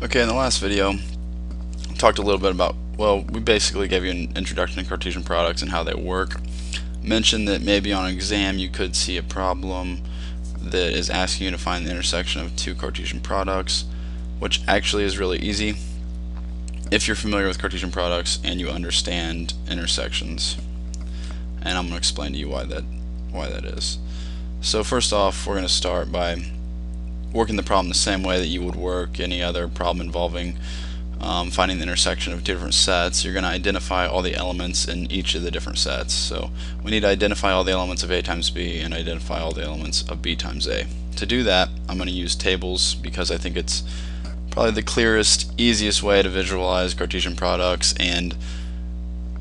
Okay, in the last video, I talked a little bit about, well, we basically gave you an introduction to Cartesian products and how they work. Mentioned that maybe on exam you could see a problem that is asking you to find the intersection of two Cartesian products, which actually is really easy if you're familiar with Cartesian products and you understand intersections. And I'm going to explain to you why that why that is. So first off, we're going to start by working the problem the same way that you would work any other problem involving um, finding the intersection of two different sets. You're going to identify all the elements in each of the different sets. So we need to identify all the elements of A times B and identify all the elements of B times A. To do that, I'm going to use tables because I think it's probably the clearest, easiest way to visualize Cartesian products and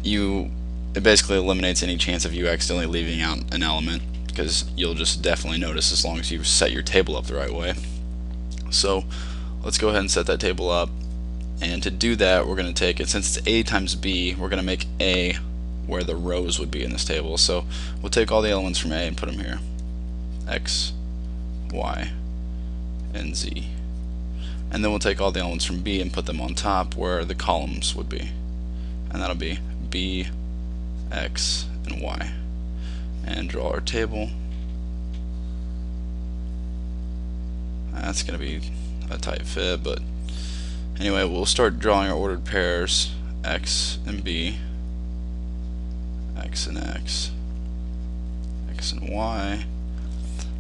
you it basically eliminates any chance of you accidentally leaving out an element because you'll just definitely notice as long as you set your table up the right way. So let's go ahead and set that table up. And to do that we're going to take it since it's A times B we're going to make A where the rows would be in this table. So we'll take all the elements from A and put them here. X Y and Z. And then we'll take all the elements from B and put them on top where the columns would be. And that'll be B X and Y and draw our table. That's going to be a tight fit, but anyway, we'll start drawing our ordered pairs x and b, x and x, x and y.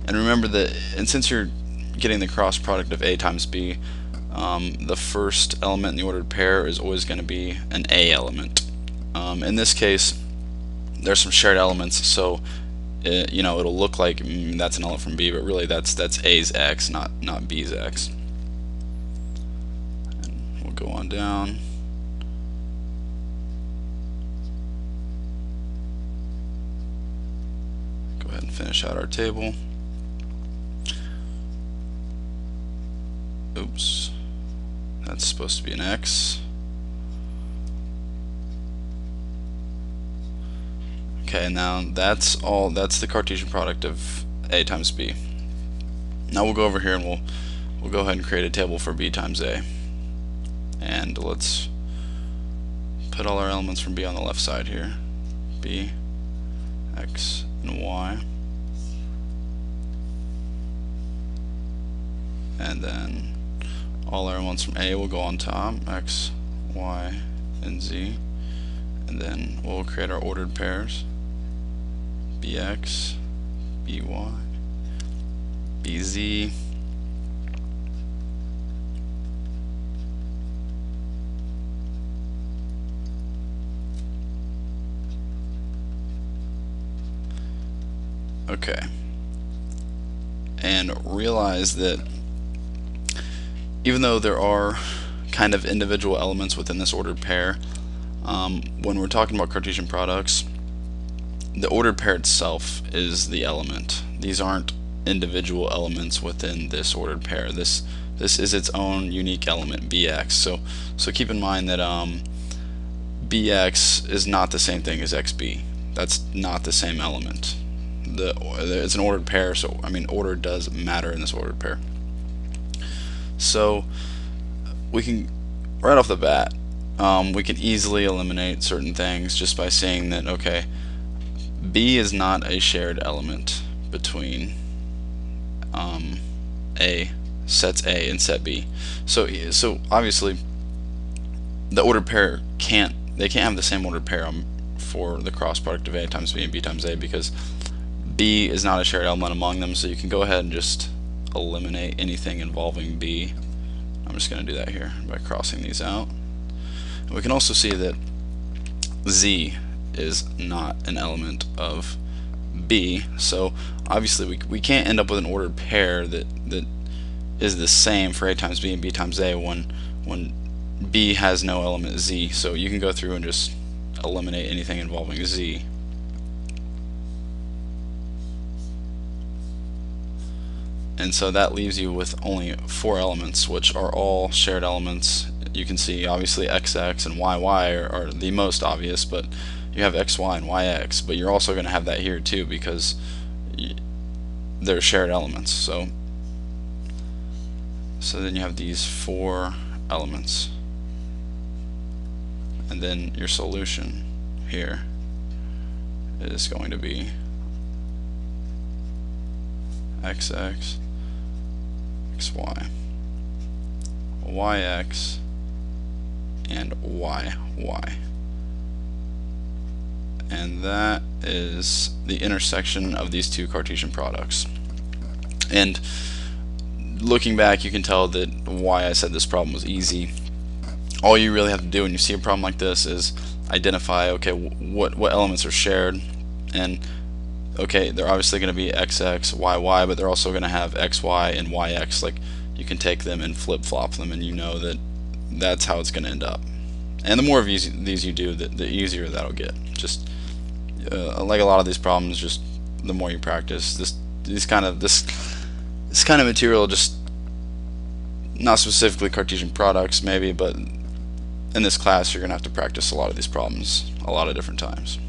And remember that, and since you're getting the cross product of a times b, um, the first element in the ordered pair is always going to be an a element. Um, in this case, there's some shared elements, so it, you know it'll look like mm, that's an element from B, but really that's that's A's x, not not B's x. And we'll go on down. Go ahead and finish out our table. Oops, that's supposed to be an x. Okay, now that's all, that's the Cartesian product of A times B. Now we'll go over here and we'll, we'll go ahead and create a table for B times A. And let's put all our elements from B on the left side here. B, X, and Y. And then all our elements from A will go on top, X, Y, and Z. And then we'll create our ordered pairs bx, by, bz, Okay. And realize that even though there are kind of individual elements within this ordered pair, um, when we're talking about Cartesian products, the ordered pair itself is the element. These aren't individual elements within this ordered pair. This this is its own unique element, bx. So so keep in mind that um, bx is not the same thing as xb. That's not the same element. The it's an ordered pair, so I mean order does matter in this ordered pair. So we can right off the bat um, we can easily eliminate certain things just by saying that okay B is not a shared element between um, A, sets A and set B. So, so obviously, the ordered pair can't they can't have the same ordered pair um, for the cross product of A times B and B times A because B is not a shared element among them. So you can go ahead and just eliminate anything involving B. I'm just going to do that here by crossing these out. And we can also see that Z is not an element of B. So obviously we, we can't end up with an ordered pair that, that is the same for A times B and B times A when, when B has no element Z. So you can go through and just eliminate anything involving Z. And so that leaves you with only four elements, which are all shared elements. You can see obviously XX and YY are, are the most obvious, but you have xy and yx, but you're also going to have that here too because they're shared elements. So, so then you have these four elements. And then your solution here is going to be xx xy yx and yy and that is the intersection of these two Cartesian products. And looking back you can tell that why I said this problem was easy. All you really have to do when you see a problem like this is identify okay what what elements are shared. And okay they're obviously going to be xx yy but they're also going to have xy and yx like you can take them and flip-flop them and you know that that's how it's going to end up. And the more of these you do the, the easier that'll get. Just uh, like a lot of these problems just the more you practice this these kind of this this kind of material just not specifically Cartesian products maybe but in this class you're gonna have to practice a lot of these problems a lot of different times